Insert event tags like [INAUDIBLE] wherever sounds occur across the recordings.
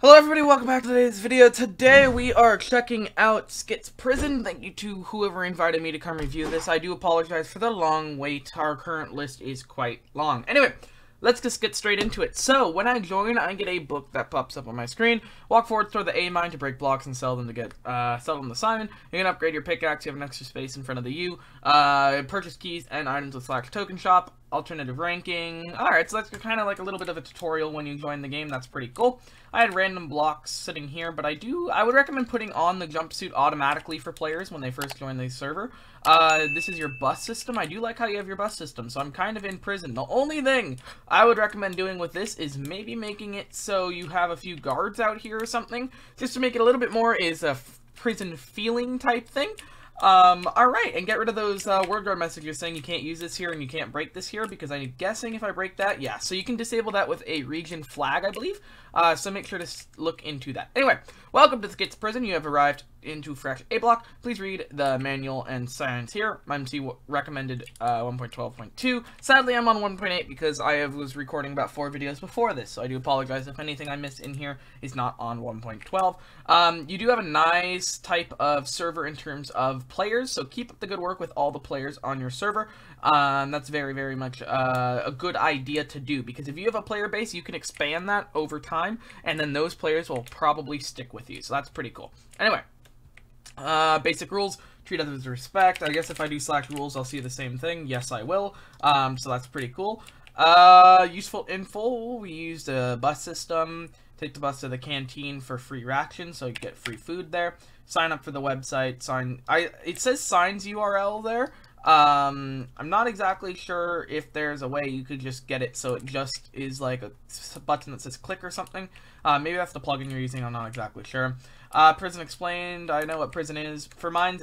Hello everybody, welcome back to today's video. Today we are checking out Skits Prison. Thank you to whoever invited me to come review this. I do apologize for the long wait. Our current list is quite long. Anyway, let's just get straight into it. So, when I join, I get a book that pops up on my screen. Walk forward, throw the A mine to break blocks and sell them to get, uh, sell them to Simon. You can upgrade your pickaxe, you have an extra space in front of the U. Uh, purchase keys and items with Slash Token Shop. Alternative ranking. Alright, so that's kind of like a little bit of a tutorial when you join the game. That's pretty cool. I had random blocks sitting here, but I do, I would recommend putting on the jumpsuit automatically for players when they first join the server. Uh, this is your bus system. I do like how you have your bus system, so I'm kind of in prison. The only thing I would recommend doing with this is maybe making it so you have a few guards out here or something, just to make it a little bit more is a prison feeling type thing. Um, alright, and get rid of those uh, WorldGuard messages saying you can't use this here and you can't break this here, because I'm guessing if I break that, yeah. So you can disable that with a region flag, I believe. Uh, so make sure to look into that. Anyway, welcome to the Skits Prison. You have arrived into Fresh A Block. Please read the manual and signs here. I'm MMT recommended uh, 1.12.2. Sadly, I'm on 1.8 because I was recording about four videos before this, so I do apologize if anything I missed in here is not on 1.12. Um, you do have a nice type of server in terms of players, so keep up the good work with all the players on your server. Um, that's very, very much uh, a good idea to do because if you have a player base, you can expand that over time, and then those players will probably stick with you. So that's pretty cool. Anyway, uh, basic rules. Treat others with respect. I guess if I do slash rules, I'll see the same thing. Yes, I will. Um, so that's pretty cool. Uh, useful info. We used a bus system. Take the bus to the canteen for free rations, so you get free food there. Sign up for the website. Sign. I. It says signs URL there. Um, I'm not exactly sure if there's a way you could just get it so it just is like a button that says click or something. Uh, maybe that's the plugin you're using, I'm not exactly sure. Uh, prison explained, I know what prison is. For mine's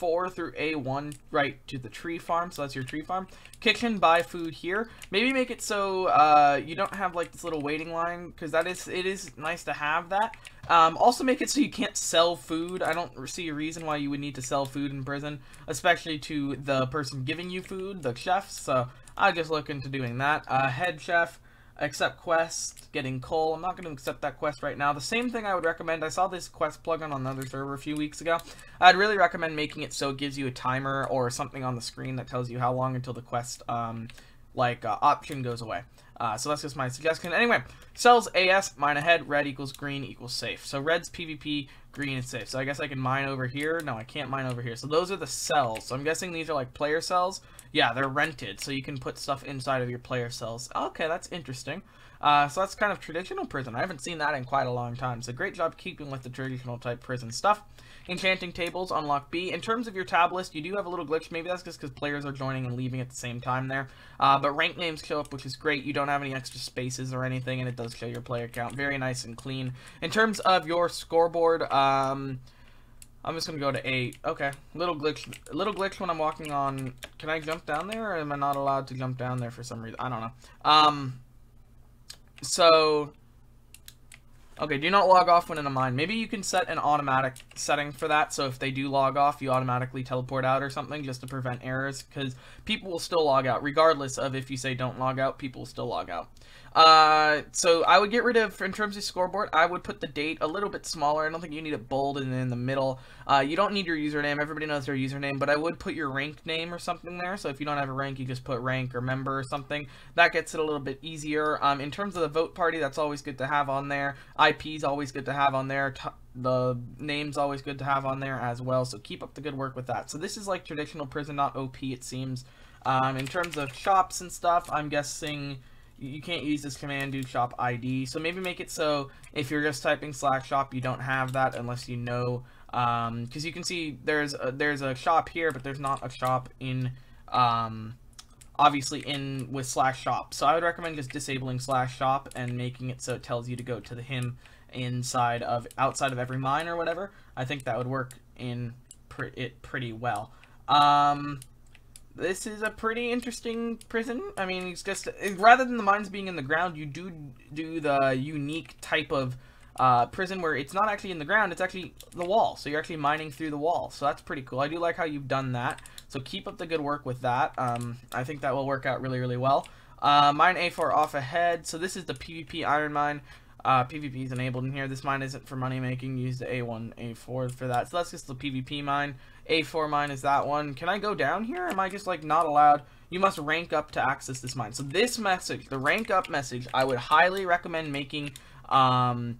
A4 through A1, right to the tree farm, so that's your tree farm. Kitchen, buy food here. Maybe make it so uh, you don't have like this little waiting line, because that is, it is nice to have that. Um, also make it so you can't sell food. I don't see a reason why you would need to sell food in prison, especially to the person giving you food, the chef, so I just look into doing that. Uh, head chef, accept quest, getting coal. I'm not going to accept that quest right now. The same thing I would recommend, I saw this quest plugin on another server a few weeks ago. I'd really recommend making it so it gives you a timer or something on the screen that tells you how long until the quest, um, like, uh, option goes away. Uh, so that's just my suggestion. Anyway, cells AS, mine ahead, red equals green equals safe. So red's PvP, green is safe. So I guess I can mine over here. No, I can't mine over here. So those are the cells. So I'm guessing these are like player cells. Yeah, they're rented. So you can put stuff inside of your player cells. Okay, that's interesting. Uh, so that's kind of traditional prison. I haven't seen that in quite a long time. So great job keeping with the traditional type prison stuff. Enchanting tables, unlock B. In terms of your tab list, you do have a little glitch. Maybe that's just because players are joining and leaving at the same time there. Uh, but rank names show up, which is great. You don't have any extra spaces or anything, and it does show your player count. Very nice and clean. In terms of your scoreboard, um... I'm just gonna go to eight. Okay, little glitch. Little glitch when I'm walking on. Can I jump down there, or am I not allowed to jump down there for some reason? I don't know. Um, so, okay, do not log off when in a mine. Maybe you can set an automatic setting for that, so if they do log off, you automatically teleport out or something, just to prevent errors, because people will still log out, regardless of if you say don't log out, people will still log out. Uh, so I would get rid of, in terms of scoreboard, I would put the date a little bit smaller. I don't think you need it bold and in the middle. Uh, you don't need your username. Everybody knows their username, but I would put your rank name or something there. So if you don't have a rank, you just put rank or member or something. That gets it a little bit easier. Um, in terms of the vote party, that's always good to have on there. IP is always good to have on there. The name's always good to have on there as well. So keep up the good work with that. So this is like traditional prison, not OP, it seems. Um, in terms of shops and stuff, I'm guessing you can't use this command do shop ID. So maybe make it so if you're just typing slash shop, you don't have that unless you know, because um, you can see there's a, there's a shop here, but there's not a shop in, um, obviously in with slash shop. So I would recommend just disabling slash shop and making it so it tells you to go to the him inside of outside of every mine or whatever. I think that would work in pr it pretty well. Um, this is a pretty interesting prison. I mean, it's just rather than the mines being in the ground, you do do the unique type of uh, prison where it's not actually in the ground, it's actually the wall. So you're actually mining through the wall. So that's pretty cool. I do like how you've done that. So keep up the good work with that. Um, I think that will work out really, really well. Uh, mine A4 off ahead. So this is the PvP Iron Mine. Uh, PvP is enabled in here. This mine isn't for money making. Use the A1, A4 for that. So that's just the PvP mine. A4 mine is that one. Can I go down here? Am I just like not allowed? You must rank up to access this mine. So this message, the rank up message, I would highly recommend making um,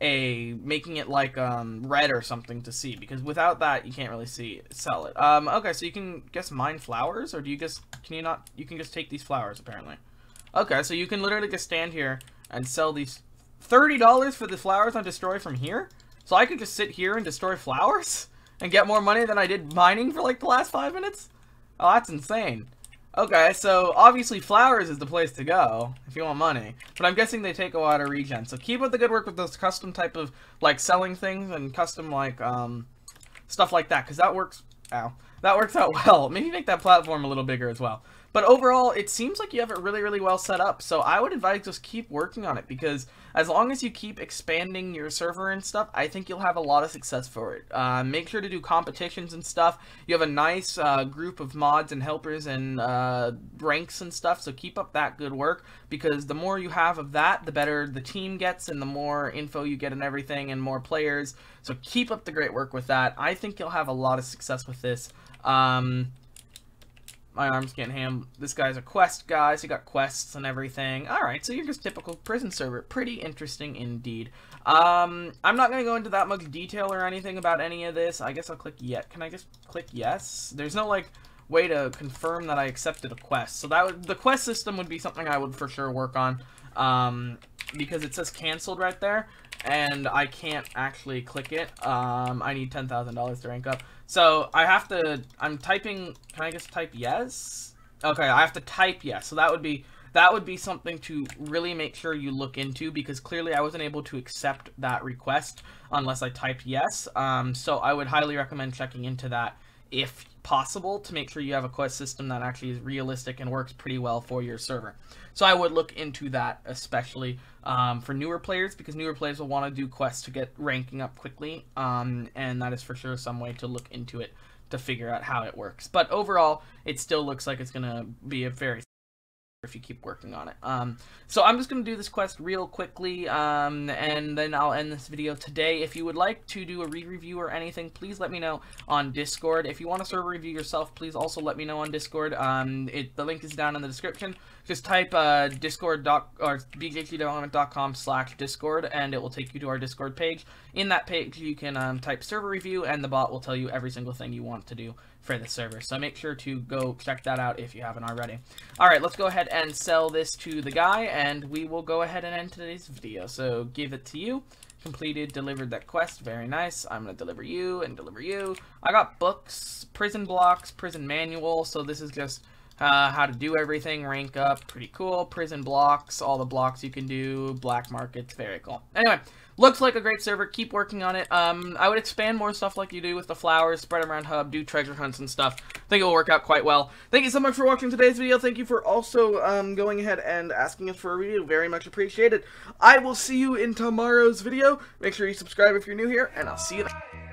a making it like um, red or something to see because without that you can't really see sell it. Um, okay, so you can guess mine flowers or do you just can you not you can just take these flowers apparently. Okay, so you can literally just stand here and sell these $30 for the flowers on destroy from here? So I could just sit here and destroy flowers [LAUGHS] and get more money than I did mining for like the last five minutes? Oh, that's insane. Okay, so obviously flowers is the place to go if you want money. But I'm guessing they take a lot of regen. So keep up the good work with those custom type of like selling things and custom like um stuff like that because that works. Ow, that works out [LAUGHS] well. Maybe make that platform a little bigger as well. But overall, it seems like you have it really, really well set up. So I would advise just keep working on it because as long as you keep expanding your server and stuff, I think you'll have a lot of success for it. Uh, make sure to do competitions and stuff. You have a nice uh, group of mods and helpers and uh, ranks and stuff. So keep up that good work because the more you have of that, the better the team gets and the more info you get and everything and more players. So keep up the great work with that. I think you'll have a lot of success with this. Um, my arms can't handle. This guy's a quest guy, so you got quests and everything. Alright, so you're just typical prison server. Pretty interesting indeed. Um, I'm not going to go into that much detail or anything about any of this. I guess I'll click yet. Can I just click yes? There's no, like, way to confirm that I accepted a quest. So that would, the quest system would be something I would for sure work on. Um, because it says canceled right there, and I can't actually click it. Um, I need $10,000 to rank up. So I have to, I'm typing, can I just type yes? Okay, I have to type yes. So that would be, that would be something to really make sure you look into because clearly I wasn't able to accept that request unless I typed yes. Um, so I would highly recommend checking into that if possible to make sure you have a quest system that actually is realistic and works pretty well for your server. So I would look into that especially um, for newer players because newer players will want to do quests to get ranking up quickly um, and that is for sure some way to look into it to figure out how it works. But overall, it still looks like it's going to be a very if you keep working on it. Um, so I'm just going to do this quest real quickly, um, and then I'll end this video today. If you would like to do a re-review or anything, please let me know on Discord. If you want to server review yourself, please also let me know on Discord. Um, it, the link is down in the description. Just type uh, discord doc, or bghddevelopment.com slash discord, and it will take you to our Discord page. In that page, you can um, type server review, and the bot will tell you every single thing you want to do for the server. So make sure to go check that out if you haven't already. Alright, let's go ahead and sell this to the guy, and we will go ahead and end today's video. So give it to you. Completed, delivered that quest. Very nice. I'm to deliver you and deliver you. I got books, prison blocks, prison manual. So this is just uh, how to do everything, rank up, pretty cool. Prison blocks, all the blocks you can do, black markets, very cool. Anyway, looks like a great server. Keep working on it. Um, I would expand more stuff like you do with the flowers, spread around hub, do treasure hunts and stuff. I think it will work out quite well. Thank you so much for watching today's video. Thank you for also um, going ahead and asking us for a review. Very much appreciated. I will see you in tomorrow's video. Make sure you subscribe if you're new here, and I'll see you then.